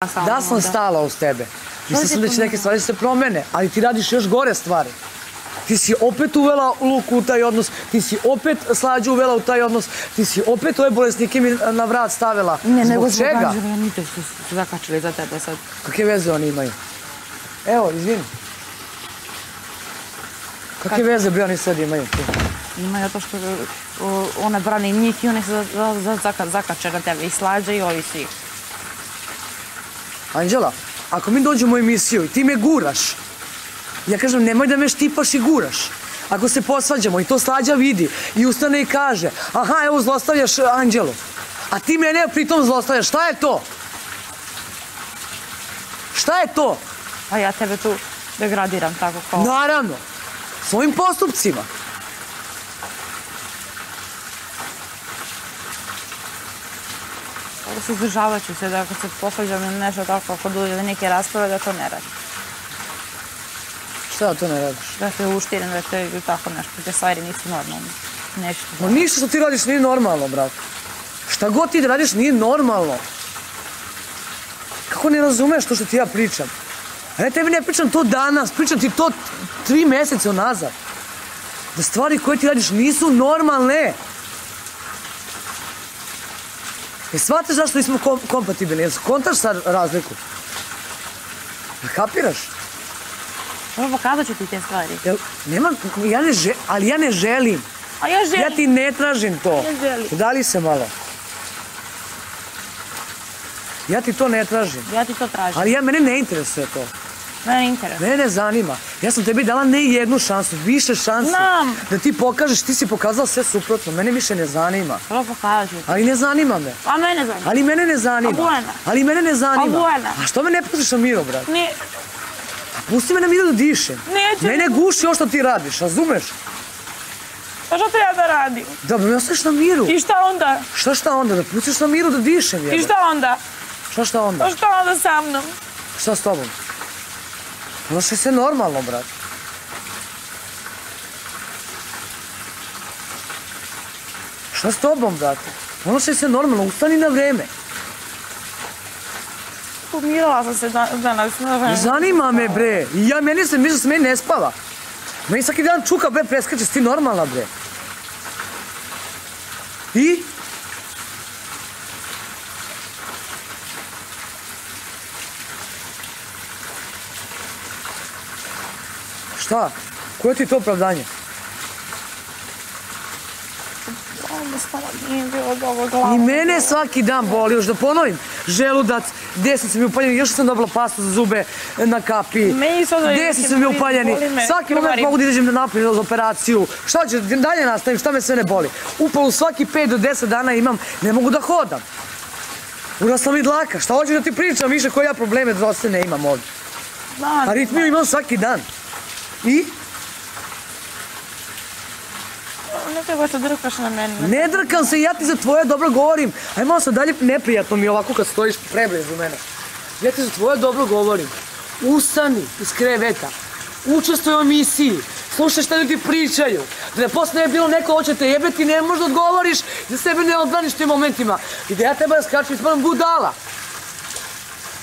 Da sam stala uz tebe. Mislim da će neke stvari se promene, ali ti radiš još gore stvari. Ti si opet uvela luku u taj odnos, ti si opet slađu uvela u taj odnos, ti si opet ove bolesnike mi na vrat stavila. Ne, nego zbog zbog? Anđela što su zakačili za tebe sad. Kakve veze oni imaju? Evo, izvini. Kakve veze bi oni sad imaju? tu? Ima zato što o, ona brani njih i one se za, za, za, zaka, zakače na tebe i slađe i ovi svi. Anđela, ako mi dođemo u emisiju i ti me guraš, ja kažem nemoj da me štipaš i guraš. Ako se posvađamo i to slađa vidi i ustane i kaže, aha, evo zlostavljaš Anđelu, a ti mene pritom zlostavljaš, šta je to? Šta je to? A ja tebe tu degradiram tako kao... Naravno, svojim postupcima. Da se izdržavat ću se da kad se posvađam ili nešto tako, ako dođe neke rasprave, da to ne radi. Šta to ne radiš? Da se uštirim, da te tako nešto, te stvari nisu normalne. Nešto. Ma ništa što ti radiš nije normalno, brat. Šta god ti radiš nije normalno. Kako ne razumeš to što ti ja pričam? A ja tebi ne pričam to danas, pričam ti to tri mjeseca nazad. Da stvari koje ti radiš nisu normalne. I shvataš zašto nismo kom kompatibilni? Jel kontaš sad razliku? Jel kapiraš? Dobro, pokazat ću ti te stvari. Jel, nema, ja ne želim, ali ja ne želim. A ja želim. Ja ti ne tražim to. Ne želim. Udali se malo. Ja ti to ne tražim. Ja ti to tražim. Ali ja, mene ne interesuje to. Mene interes. Mene ne zanima. Ja sam tebi dala ne jednu šansu, više šanse. Znam. Da ti pokažeš, ti si pokazala sve suprotno. Mene više ne zanima. Ću ti. Ali ne zanima me. A mene zanima. Ali mene ne zanima. A Bojana? Ali mene ne zanima. A Bojana? A što me ne pustiš na miru, brat? Ne, Pusti me na miru da dišem. Neću. Mene guši ovo što ti radiš, razumeš? pa što treba da radim? Da me ostaviš na miru. I šta onda? Šta šta onda? Da pustiš na miru da dišem, I jebe. šta onda? Šta šta onda? Pa šta onda sa mnom? Šta s tobom? Ponašaj se normalno, brat. Šta s tobom, brate? Ponašaj se normalno, ustani na vreme. Pomirala sam se da- danas. Ne Ne zanima me, bre. I ja, meni se, mi se meni ne spava. Meni svaki dan čuka, bre, preskače, si ti normalna, bre. I? Šta? Koje ti je to opravdanje? Nije bilo dobro. I mene svaki dan boli, još da ponovim, želudac, desnice mi upaljeni, još sam dobila pastu za zube na kapi. Desnice boli- mi upaljeni, svaki moment mogu da izađem na naprijed za operaciju. Šta ću, dalje nastavim, šta me sve ne boli? Upalu svaki 5 do 10 dana imam, ne mogu da hodam. Urasla mi dlaka, šta hoćeš da ti pričam više koje ja probleme zdravstvene imam ovdje? Aritmiju imam svaki dan. I? Ne treba se drkaš na mene. Ne drkam se, ja ti za tvoje dobro govorim. Aj malo se dalje neprijatno mi je ovako kad stojiš preblizu mene. Ja ti za tvoje dobro govorim. Ustani iz kreveta. Učestvuj u emisiji. Slušaj šta ljudi pričaju. Da ne posle je bilo neko hoće te jebeti, ne možda odgovoriš, da sebe ne odbraniš tim momentima. I da ja treba da skačem ispadam budala.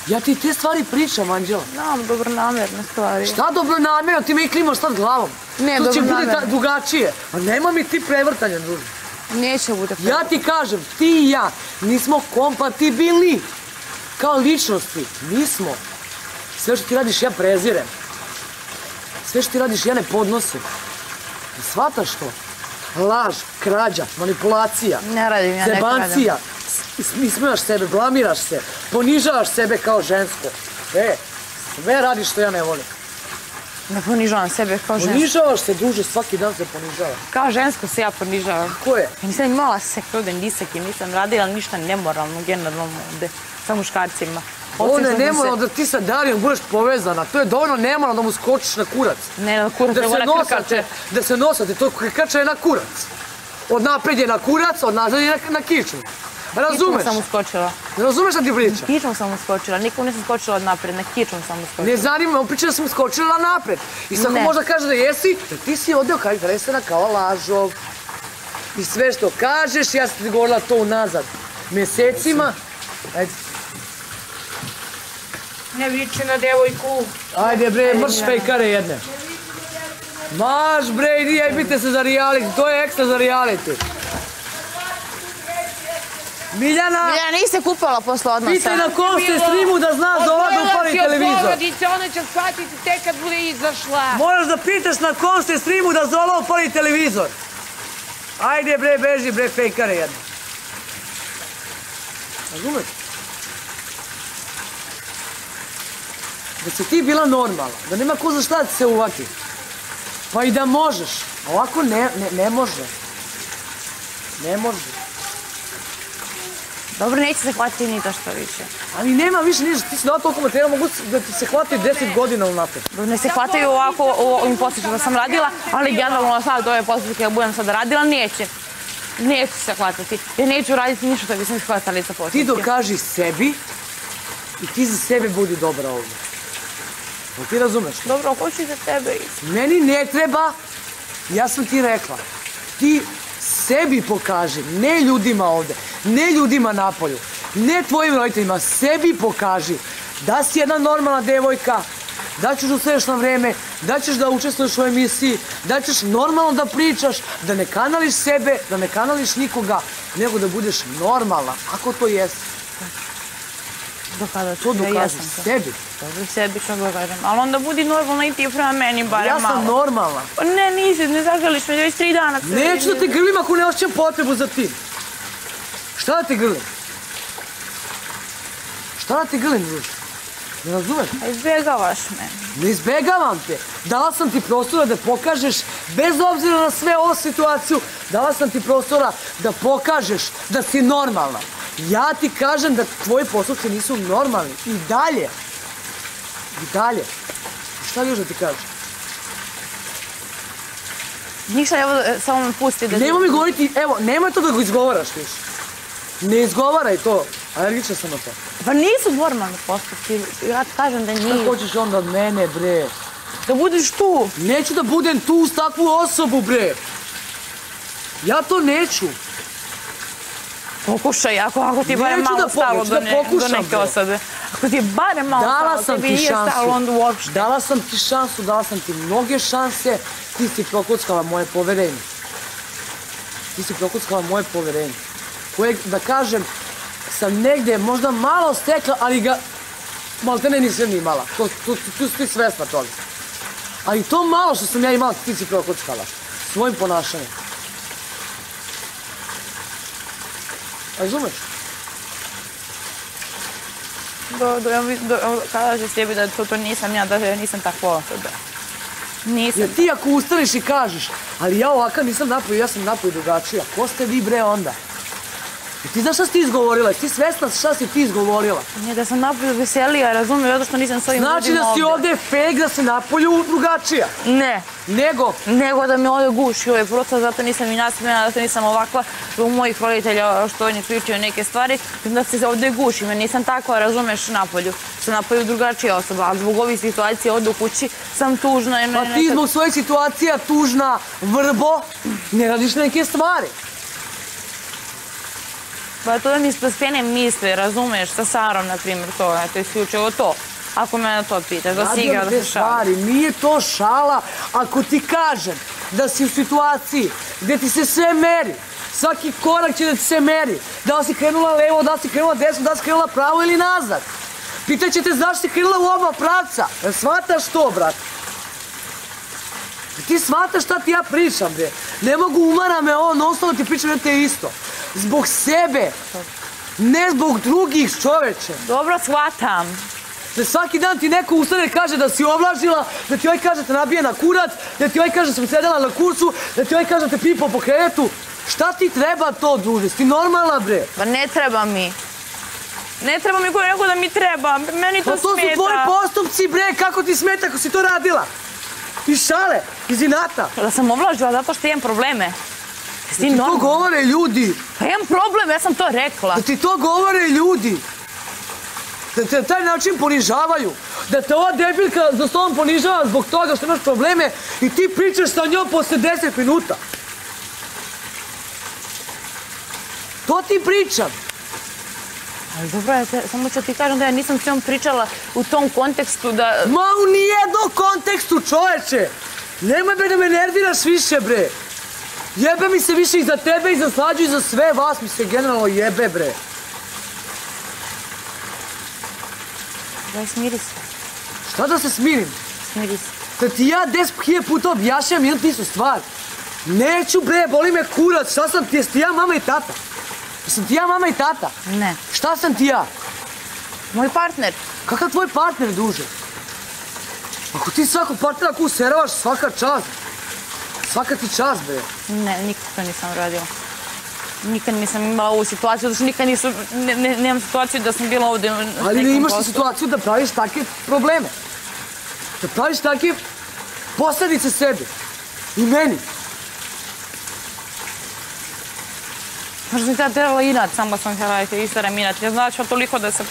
Ja ti te stvari pričam, Anđela. Znam, dobro namerne stvari. Šta dobro namjerno, ti me i klimaš sad glavom. Ne, to će bude ta- drugačije. A nema mi ti prevrtanja, druže. Neće bude Ja ti kažem, ti i ja nismo kompatibilni kao ličnosti. Nismo. Sve što ti radiš ja prezirem. Sve što ti radiš ja ne podnosim. I shvataš to? Laž, krađa, manipulacija, Ne radim, ja ne zebancija. Ismijaš sebe, blamiraš se, ponižavaš sebe kao žensko. E, sve radiš što ja ne volim. Ne ponižavam sebe kao žensko. Ponižavaš se, druže, svaki dan se ponižavaš. Kao žensko se ja ponižavam. Ko je? Ja nisam imala sekunde nisak i nisam radila ništa nemoralno generalno ovde sa muškarcima. Ono je sam nemoralno se- da ti sa Darijom budeš povezana. To je dovoljno nemoralno da mu skočiš na kurac. Ne, na kurac, Da nego se na krkače. nosate, da se nosate, to krkača je na kurac. Od napred je na kurac, od nazad je na, na kiču. Razumeš? Kičom sam uskočila. Razumeš šta ti pričam? Kičom sam uskočila, nikom nisam skočila od napred, na kičom sam uskočila. Ne zanima, on priča da sam skočila napred. I svako Ne. možda kaže da jesi, da ti si odeo kao interesena kao lažov. I sve što kažeš, ja sam ti govorila to unazad. Mjesecima. Ajde. Ne viče na devojku. Ajde bre, mrš fejkare jedne. Maš bre, idi jebite se za reality, to je ekstra za reality. Miljana, Ja niste kupala posle odnosa. pitaj na kom ste streamu da zna za ova da upali televizor. porodice, ona će shvatiti tek kad bude izašla. Moraš da pitaš na kom ste streamu da Zola upali televizor. Ajde bre, beži bre, fejkare jedno. Razumeš? Da si ti bila normalna, da nema ko za šta da ti se uvaki. Pa i da možeš. Ovako ne, ne, ne može. Ne može. Dobro, neće se hvatiti ni to što više. Ali nema više ništa, ti si dao toliko materijala, mogu da ti se hvati 10 godina unapred. Dobro, Ne se hvataju ovako u ovim postupcima da sam radila, ali generalno sad ove postupke ja budem sad radila, neće. Neću se hvatati. Ja neću raditi ništa da bi sam shvatali za postupke. Ti dokaži sebi i ti za sebe budi dobra ovdje. Jel ti razumeš? Dobro, hoću i za tebe. Meni ne treba, ja sam ti rekla, ti sebi pokaži, ne ljudima ovde, ne ljudima napolju, ne tvojim roditeljima, sebi pokaži da si jedna normalna devojka, da ćeš ustaješ na vreme, da ćeš da učestvuješ u emisiji, da ćeš normalno da pričaš, da ne kanališ sebe, da ne kanališ nikoga, nego da budeš normalna, ako to jesi. Do kada ću, To ja jesam to. sebi. Dobro, sebi ću kažem. Ali onda budi normalna i ti prema meni, barem Ja malo. sam normalna. Pa ne, nisi, ne zagrliš me već tri dana. Neću da te grlim ako ne osjećam potrebu za tim. Šta te grlim? Šta te grlim, druže? Ne razumeš? A izbjegavaš me. Ne izbegavam te. Dala sam ti prostora da pokažeš, bez obzira na sve ovu situaciju, dala sam ti prostora da pokažeš da si normalna. Ja ti kažem da tvoji postupci nisu normalni. I dalje. I dalje. Šta još da ti kažem? Ništa, evo, e, samo me pusti da... Nemoj mi govoriti, evo, nemoj to da ga izgovaraš više. Ne izgovaraj to. Alergična sam na to. Pa nisu normalni postupci. Ja ti kažem da Šta nije. hoćeš onda od mene, bre? Da budeš tu. Neću da budem tu uz takvu osobu, bre. Ja to neću. Pokušaj, ako, ako ti je barem malo da stalo do, da ne, do pokušam, neke bre. osobe. Ako ti je barem malo Dala stalo, sam tebi ti nije stalo šansu. onda uopšte. Dala sam ti šansu, dala sam ti mnoge šanse. Ti si prokuckala moje poverenje. Ti si prokuckala moje poverenje. Koje, da kažem, sam negde možda malo stekla, ali ga malte ne nisam ni imala. To, to, tu, tu si ti svesna toga. Ali to malo što sam ja imala, ti si prokuckala. Svojim ponašanjem. Razumeš? Do, do, do, do, će tebi da to, to nisam ja, da ja nisam takva osoba. Nisam. Jer ti ako ustaneš i kažeš, ali ja ovakav nisam napravio, ja sam napravio drugačija. Ko ste vi bre onda? I ti znaš šta si ti izgovorila? Ti svesna šta si ti izgovorila? Nije da sam napolju veselija, razumiju, što nisam s ovim Znači ljudima da si ovdje fake, da se napolju drugačija. Ne, Nego, nego da me ovdje guši ovaj prostor, zato nisam i nasmijena, zato nisam ovakva u mojih roditelja što oni pričaju neke stvari, da se ovdje guši, me nisam takva, razumeš, napolju. Sam napolju drugačija osoba, ali zbog ovih situacija ovdje u kući sam tužna. pa ti zbog svoje situacija tužna, vrbo, ne radiš neke stvari. Pa to mi spene misle, razumeš, sa Sarom, na primjer, to je isključivo to. Ako me na to pitaš, da si igra, da se stvari, nije to šala ako ti kažem da si u situaciji gdje ti se sve meri, svaki korak će da ti se meri, da li si krenula levo, da li si krenula desno, da li si krenula pravo ili nazad. Pitaće te zašto si krenula u oba pravca, jel shvataš to, brat? Ti shvataš šta ti ja pričam, bre? Ne mogu umara me ovo, non stop da ti pričam da te isto. Zbog sebe, ne zbog drugih čoveče. Dobro, shvatam. Da svaki dan ti neko ustane kaže da si ovlažila, da ti ovaj kaže da te nabije na kurat, da ti ovaj kaže da sam sedela na kursu, da ti ovaj kaže da te pipao po krevetu. Šta ti treba to, druže? Si normalna, bre? Pa ne treba mi. Ne treba mi ko je rekao da mi treba. Meni to, Pa to su smeta. tvoji postupci, bre, kako ti smeta ako si to radila? Iz šale, iz inata. Da sam ovlažila zato što imam probleme. Jesi ti to govore ljudi. Pa imam problem, ja sam to rekla. Da ti to govore ljudi. Da te na taj način ponižavaju. Da te ova debilka za stolom ponižava zbog toga što imaš probleme i ti pričaš sa njom posle 10 minuta. To ti pričam. Ali dobro, ja te, samo ću ti kažem da ja nisam s njom pričala u tom kontekstu da... Ma u nijednom kontekstu, čoveče! Nemoj bre da me nerviraš više, bre! Jebe mi se više i za tebe i za slađu i za sve vas mi se generalno jebe, bre. Daj, smiri se, Šta da se smirim? smiri se. Da ti ja deset hiljada puta objašnjam jednu ti su stvar. Neću bre, boli me kurac, šta sam ti, jesi ti ja mama i tata? Jesam ti ja mama i tata? Ne. Šta sam ti ja? Moj partner. Kakav tvoj partner duže? Ako ti svakog partnera ko useravaš, svaka čast. Svaka ti čast, bre. Ne, nikad to nisam radila. Nikad nisam imala ovu situaciju, zato što nikad nisu, ne, ne, nemam situaciju da sam bila ovdje. Ali ne imaš ti poslu. situaciju da praviš takve probleme. Da praviš takve posljedice sebi. I meni. Možda sam ja trebala inat, samo sam htjela te istaram inat. Ja znači toliko da se...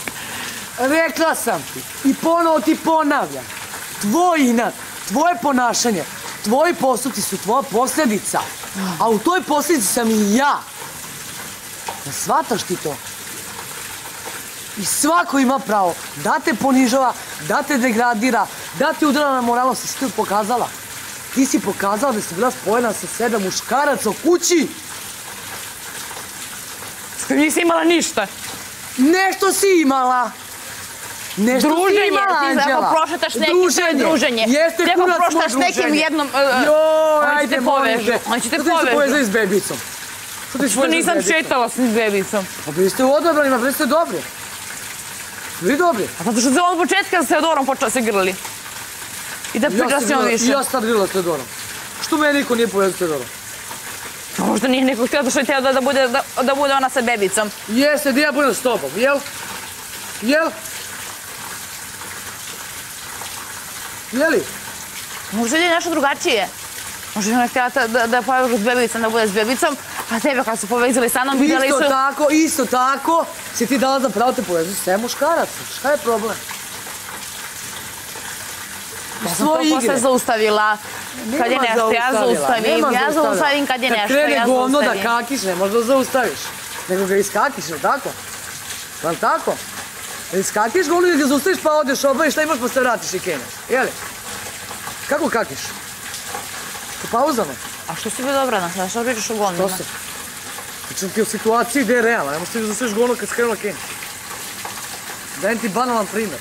Rekla sam ti i ponovo ti ponavljam. Tvoj inat, tvoje ponašanje, tvoji postupci su tvoja posljedica. A u toj posljedici sam i ja. Da shvataš ti to? I svako ima pravo da te ponižava, da te degradira, da te udara na moralnost. Si ti pokazala? Ti si pokazala da si bila spojena sa sedam muškaraca u kući. Nisi imala ništa. Nešto si imala. Nešto si Druženje, imala, ti ako prošetaš nekim, druženje. Jeste kurac moj prošetaš nekim druženje. jednom, Joj, oni ajde, te molim povežu, te. oni će te Što ti se povezali s bebicom? Što ti se Što povezali s nisam šetala s bebicom. Pa bili ste u odobranima, bili ste dobri. Bili dobri. A zato što se od početka s Teodorom počela se grli. I da priča sam s njom grila- više. I ja sam grila s Teodorom. Što me niko nije povezao s Teodorom? Pa Možda nije neko htio, što je htio da, da, bude, da, da bude ona sa bebicom. Jeste, da ja budem s tobom, jel? Jel? Jeli? Možda je nešto drugačije. Možda je ona htjela da, da povežu s bebicom, da bude s bebicom, a tebe kad su povezali sa mnom, vidjeli Isto su... tako, isto tako, si ti dala za pravo te povezu s sve muškaraca. Šta je problem? Ja sam to posle zaustavila. Kad je nešto, ja zaustavim. Ja zaustavim kad je nešto, Kad krene ja govno da zaustavim. kakiš, ne možda da zaustaviš. Nego ga iskakiš, je li tako? Je li tako? Da iskakiš govno i ga zaustaviš pa odeš obaviš šta imaš pa se vratiš i keneš. Jeli? Kako kakiš? U pauzama? A što si bi dobra nas? Znaš, što pričaš o To govnima? se. Pričam ti o situaciji gdje je realna. Ne možeš ti da zaustaviš govno kad skrenula keneš. Dajem ti banalan primjer.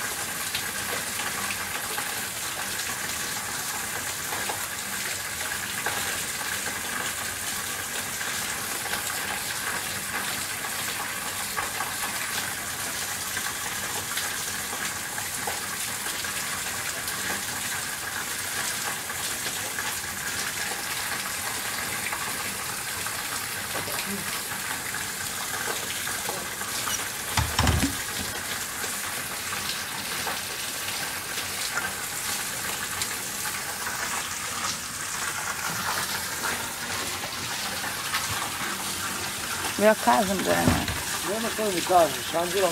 Ja kažem da je ne. Nema što da mi kažeš, Anđela,